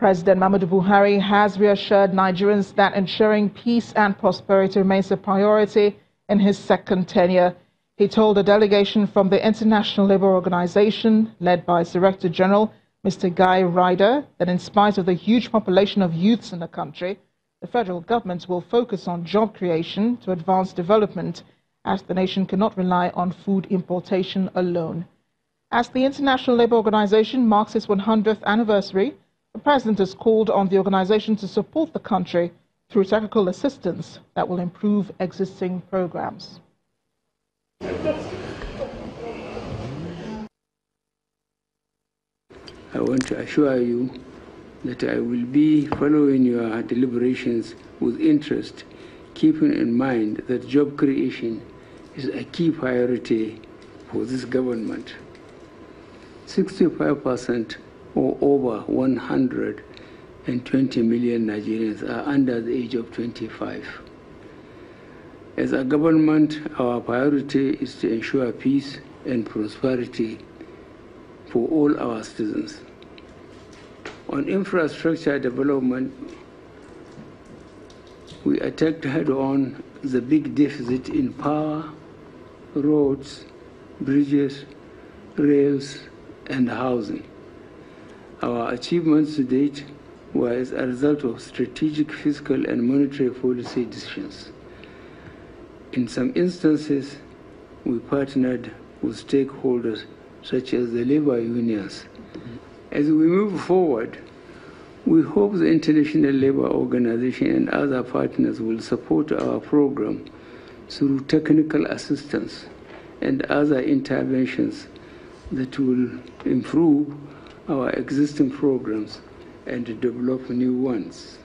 President Muhammadu Buhari has reassured Nigerians that ensuring peace and prosperity remains a priority in his second tenure. He told a delegation from the International Labour Organization, led by its Director General, Mr. Guy Ryder, that in spite of the huge population of youths in the country, the federal government will focus on job creation to advance development as the nation cannot rely on food importation alone. As the International Labour Organization marks its 100th anniversary, the President has called on the organization to support the country through technical assistance that will improve existing programs. I want to assure you that I will be following your deliberations with interest, keeping in mind that job creation is a key priority for this government. 65% or over 120 million Nigerians are under the age of 25. As a government, our priority is to ensure peace and prosperity for all our citizens. On infrastructure development, we attacked head on the big deficit in power, roads, bridges, rails, and housing. Our achievements to date were as a result of strategic fiscal and monetary policy decisions. In some instances, we partnered with stakeholders such as the labor unions. As we move forward, we hope the International Labour Organization and other partners will support our program through technical assistance and other interventions that will improve our existing programs and develop new ones.